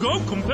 Go compare.